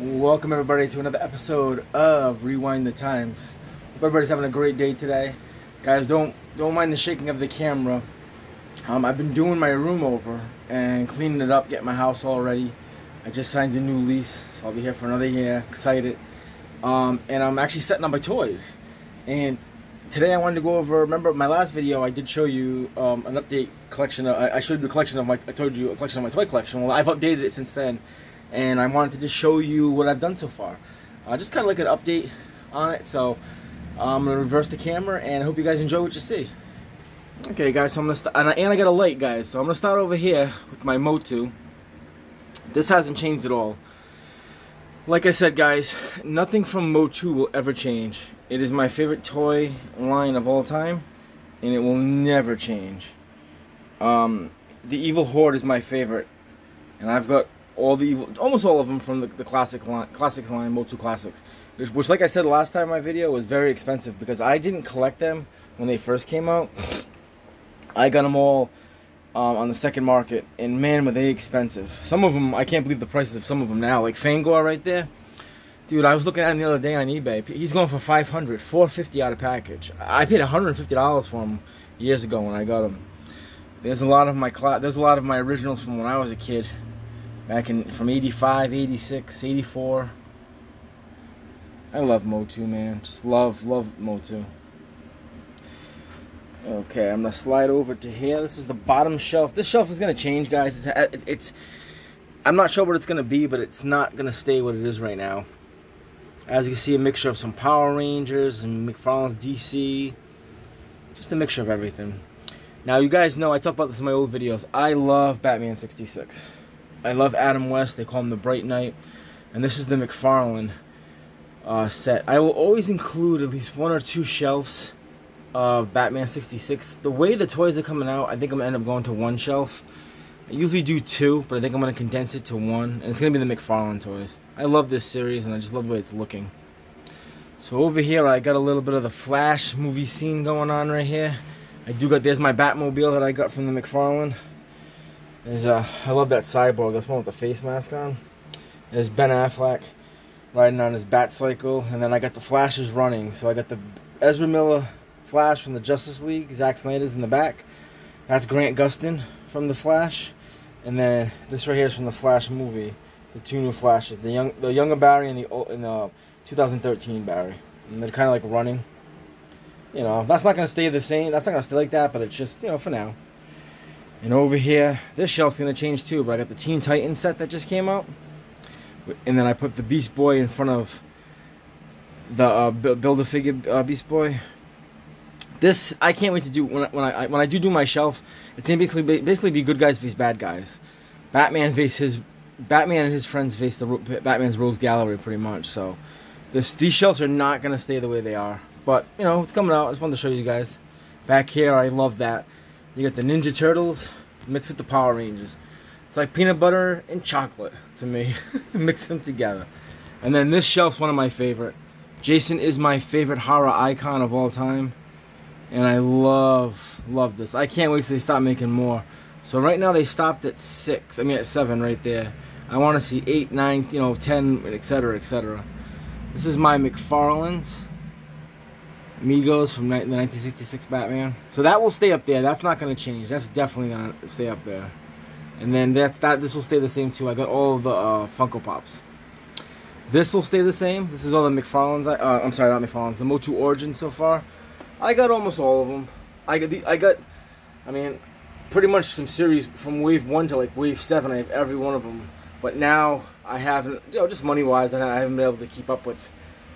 Welcome everybody to another episode of Rewind the Times. Hope everybody's having a great day today. Guys, don't don't mind the shaking of the camera. Um, I've been doing my room over and cleaning it up, getting my house all ready. I just signed a new lease, so I'll be here for another year. Excited. Um, and I'm actually setting up my toys. And today I wanted to go over. Remember my last video? I did show you um, an update collection. Of, I showed you a collection of my. I told you a collection of my toy collection. Well, I've updated it since then, and I wanted to just show you what I've done so far. Uh, just kind of like an update on it. So I'm gonna reverse the camera, and I hope you guys enjoy what you see. Okay, guys. So I'm gonna start, and, and I got a light, guys. So I'm gonna start over here with my Motu. This hasn't changed at all. Like I said, guys, nothing from Motu will ever change. It is my favorite toy line of all time, and it will never change. Um, the Evil Horde is my favorite, and I've got all the almost all of them from the, the classic line, classics line, Motu Classics, which, which, like I said last time my video, was very expensive because I didn't collect them when they first came out. I got them all um, on the second market, and man, were they expensive. Some of them, I can't believe the prices of some of them now. Like Fangor right there, dude. I was looking at him the other day on eBay. He's going for 500, 450 out of package. I paid 150 dollars for him years ago when I got him. There's a lot of my there's a lot of my originals from when I was a kid, back in from 85, 86, 84. I love Motu, man. Just love, love Motu. Okay, I'm gonna slide over to here. This is the bottom shelf. This shelf is gonna change, guys. It's, uh, it's, it's, I'm not sure what it's gonna be, but it's not gonna stay what it is right now. As you can see, a mixture of some Power Rangers and McFarlane's DC. Just a mixture of everything. Now, you guys know I talk about this in my old videos. I love Batman 66. I love Adam West. They call him the Bright Knight, and this is the McFarlane uh, set. I will always include at least one or two shelves of Batman 66. The way the toys are coming out, I think I'm going to end up going to one shelf. I usually do two, but I think I'm going to condense it to one. And it's going to be the McFarlane toys. I love this series, and I just love the way it's looking. So over here, I got a little bit of the Flash movie scene going on right here. I do got, there's my Batmobile that I got from the McFarlane. There's, uh, I love that cyborg, that's one with the face mask on. There's Ben Affleck riding on his bat cycle, and then I got the Flashes running. So I got the Ezra Miller Flash from the Justice League. Zack Snyder's in the back. That's Grant Gustin from the Flash, and then this right here is from the Flash movie. The two new Flashes, the young, the younger Barry and the old, in the 2013 Barry, and they're kind of like running. You know, that's not gonna stay the same. That's not gonna stay like that, but it's just you know for now. And over here, this shelf's gonna change too. But I got the Teen Titans set that just came out, and then I put the Beast Boy in front of the uh, build a figure uh, Beast Boy this I can't wait to do when I, when I when I do do my shelf. It's gonna basically basically be good guys face bad guys. Batman face his Batman and his friends face the Batman's Rogues Gallery pretty much. So this these shelves are not gonna stay the way they are. But you know it's coming out. I just wanted to show you guys. Back here, I love that. You got the Ninja Turtles mixed with the Power Rangers. It's like peanut butter and chocolate to me. Mix them together. And then this shelf's one of my favorite. Jason is my favorite horror icon of all time and I love love this I can't wait till they stop making more so right now they stopped at six I mean at seven right there I want to see eight nine you know ten etc etc this is my McFarlane's Megos from the 1966 Batman. So that will stay up there. That's not going to change. That's definitely going to stay up there. And then that's that this will stay the same too. I got all the uh, Funko Pops. This will stay the same. This is all the McFarlane's uh, I'm sorry not McFarlane's the Motu Origins so far. I got almost all of them. I got the, I got, I mean, pretty much some series from wave one to like wave seven. I have every one of them. But now I haven't, you know, just money wise, I haven't been able to keep up with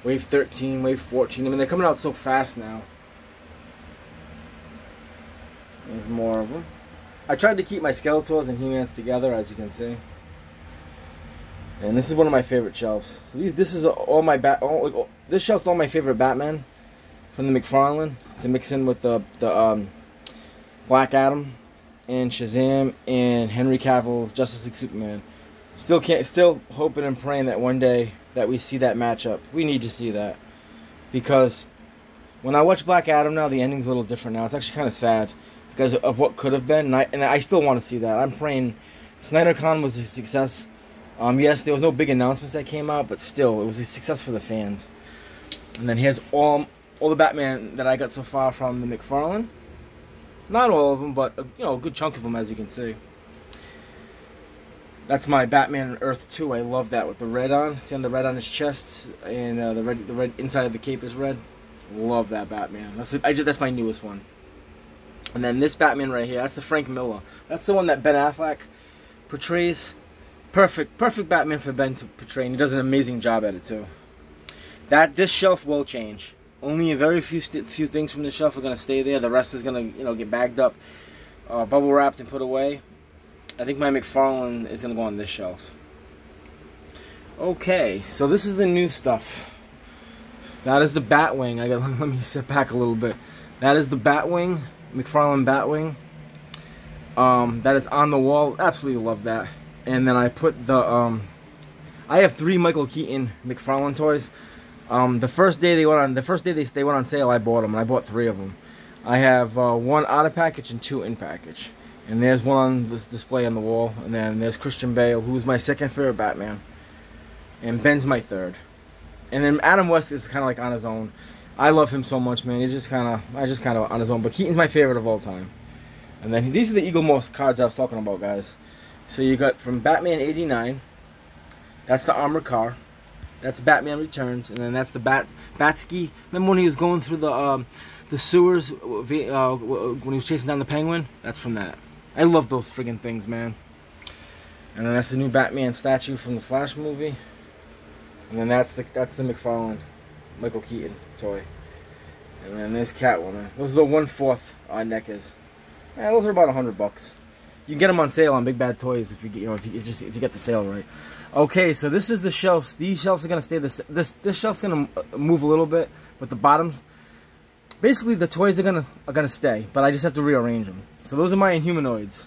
wave 13, wave 14. I mean, they're coming out so fast now. There's more of them. I tried to keep my Skeletors and He-Mans together, as you can see. And this is one of my favorite shelves. So these, this is all my bat. All, this shelf's all my favorite Batman from the McFarlane to mix in with the the um, Black Adam and Shazam and Henry Cavill's Justice League Superman. Still can't. Still hoping and praying that one day that we see that matchup. We need to see that because when I watch Black Adam now, the ending's a little different now. It's actually kind of sad because of what could have been, and I, and I still want to see that. I'm praying. Snyder Con was a success. Um, yes, there was no big announcements that came out, but still, it was a success for the fans. And then here's all all the Batman that I got so far from the McFarlane. Not all of them, but a, you know a good chunk of them, as you can see. That's my Batman Earth 2. I love that with the red on. See on the red on his chest, and uh, the red the red inside of the cape is red. Love that Batman. That's I just, that's my newest one. And then this Batman right here, that's the Frank Miller. That's the one that Ben Affleck portrays. Perfect, perfect Batman for Ben to portray, and he does an amazing job at it too. That this shelf will change. Only a very few few things from the shelf are gonna stay there. The rest is gonna you know get bagged up, uh, bubble wrapped, and put away. I think my McFarlane is gonna go on this shelf. Okay, so this is the new stuff. That is the Batwing. I got let me sit back a little bit. That is the Batwing, McFarlane Batwing. Um, that is on the wall. Absolutely love that. And then I put the um, I have three Michael Keaton McFarlane toys. Um, the first day they went on the first day they they went on sale, I bought them. And I bought three of them. I have uh, one out of package and two in package. And there's one on this display on the wall. And then there's Christian Bale, who's my second favorite Batman. And Ben's my third. And then Adam West is kind of like on his own. I love him so much, man. He's just kind of, I just kind of on his own. But Keaton's my favorite of all time. And then these are the Eaglemoss cards I was talking about, guys. So you got from Batman 89. That's the armored car. That's Batman Returns. And then that's the Bat Batski. Remember when he was going through the um, the sewers uh, when he was chasing down the penguin? That's from that. I love those friggin' things, man. And then that's the new Batman statue from the Flash movie. And then that's the that's the McFarlane, Michael Keaton toy. And then there's Catwoman. Those are the one fourth uh, NECAs. Yeah, those are about a hundred bucks. You can get them on sale on Big Bad Toys if you get you know if you if just if you get the sale right. Okay, so this is the shelves. These shelves are gonna stay this this this shelf's gonna uh, move a little bit, but the bottom. Basically, the toys are gonna are gonna stay, but I just have to rearrange them. So those are my Inhumanoids.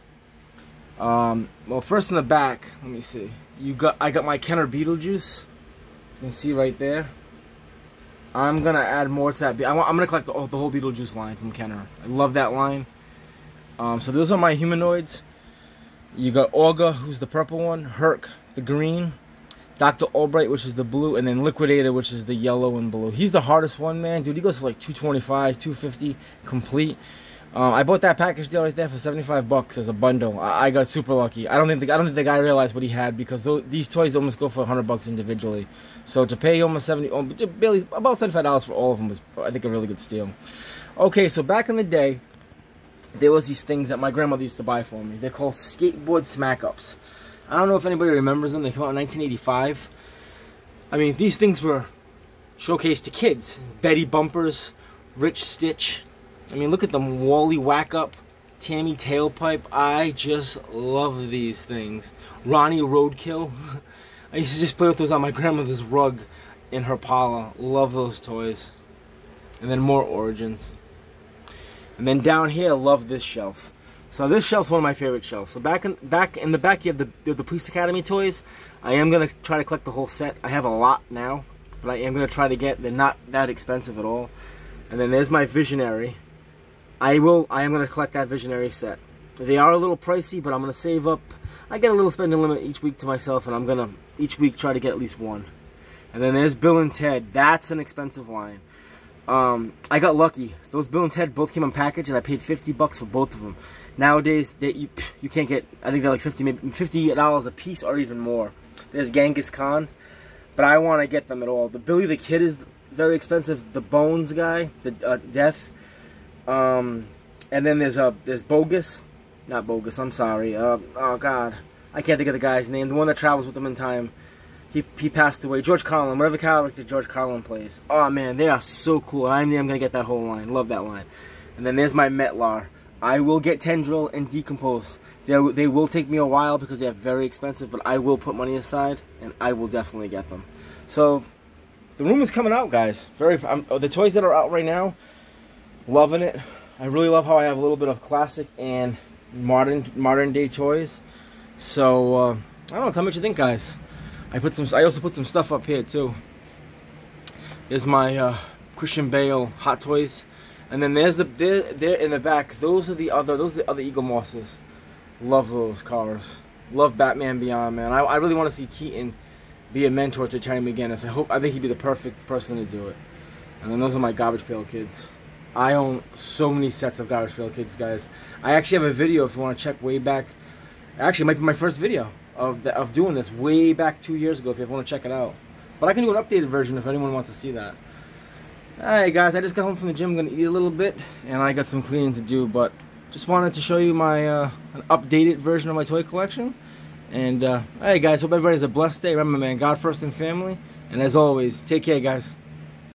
Um, well, first in the back, let me see. You got I got my Kenner Beetlejuice. You can see right there. I'm gonna add more to that. I am gonna collect the, the, whole Beetlejuice line from Kenner. I love that line. Um, so those are my humanoids. You got Auger, who's the purple one. Herc, the green. Dr. Albright, which is the blue, and then Liquidator, which is the yellow and blue. He's the hardest one, man. Dude, he goes for like 225, 250 complete. Um, I bought that package deal right there for 75 bucks as a bundle. I, I got super lucky. I don't think the, I don't think the guy realized what he had because th these toys almost go for 100 bucks individually. So to pay almost 70, oh, barely about 75 dollars for all of them was I think a really good steal. Okay, so back in the day, there was these things that my grandmother used to buy for me. They're called skateboard smack ups. I don't know if anybody remembers them. They came out in 1985. I mean, these things were showcased to kids. Betty bumpers, Rich Stitch, I mean, look at them. Wally Whack Up, Tammy Tailpipe. I just love these things. Ronnie Roadkill. I used to just play with those on my grandmother's rug in her parlor. Love those toys. And then more Origins. And then down here, I love this shelf. So this shelf's one of my favorite shelves. So back in back in the back, you have the the Police Academy toys. I am gonna try to collect the whole set. I have a lot now, but I am gonna try to get. They're not that expensive at all. And then there's my Visionary. I will, I am going to collect that Visionary set. They are a little pricey, but I'm going to save up. I get a little spending limit each week to myself, and I'm going to, each week, try to get at least one. And then there's Bill and Ted. That's an expensive line. Um, I got lucky. Those Bill and Ted both came on package, and I paid 50 bucks for both of them. Nowadays, they, you, you can't get, I think they're like 50 maybe $50 a piece or even more. There's Genghis Khan, but I want to get them at all. The Billy the Kid is very expensive. The Bones guy, the uh, Death, um, and then there's a uh, there's Bogus, not Bogus. I'm sorry. Uh, oh God, I can't think of the guy's name. The one that travels with them in time. He he passed away. George Carlin, whatever character George Carlin plays. Oh man, they are so cool. I'm I'm gonna get that whole line. Love that line. And then there's my Metlar. I will get Tendril and D'Compose. They, they will take me a while because they are very expensive, but I will put money aside, and I will definitely get them. So, the room is coming out, guys. Very I'm, the toys that are out right now, loving it. I really love how I have a little bit of classic and modern modern day toys. So uh, I don't know. Tell me what you think, guys. I put some. I also put some stuff up here too. There's my uh, Christian Bale Hot Toys, and then there's the there, there in the back. Those are the other. Those are the other Eaglemosses. Love those cars. Love Batman Beyond, man. I, I really want to see Keaton be a mentor to Terry McGinnis. I hope I think he'd be the perfect person to do it. And then those are my Garbage Pail Kids. I own so many sets of Garbage Pail Kids, guys. I actually have a video if you want to check way back. Actually, might be my first video of the, of doing this way back two years ago if you want to check it out. But I can do an updated version if anyone wants to see that. Alright guys, I just got home from the gym. I'm going to eat a little bit. And I got some cleaning to do. But just wanted to show you my uh, an updated version of my toy collection. And uh, hey guys, hope everybody has a blessed day. Remember man, God first and family. And as always, take care guys.